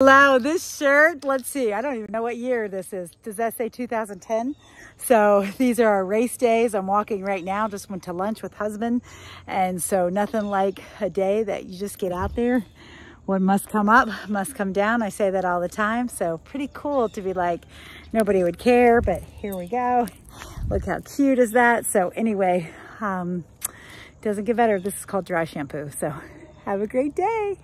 Wow, this shirt, let's see, I don't even know what year this is. Does that say 2010? So these are our race days. I'm walking right now, just went to lunch with husband. And so nothing like a day that you just get out there. What must come up must come down. I say that all the time. So pretty cool to be like, nobody would care, but here we go. Look how cute is that? So anyway, um, doesn't get better. This is called dry shampoo. So have a great day.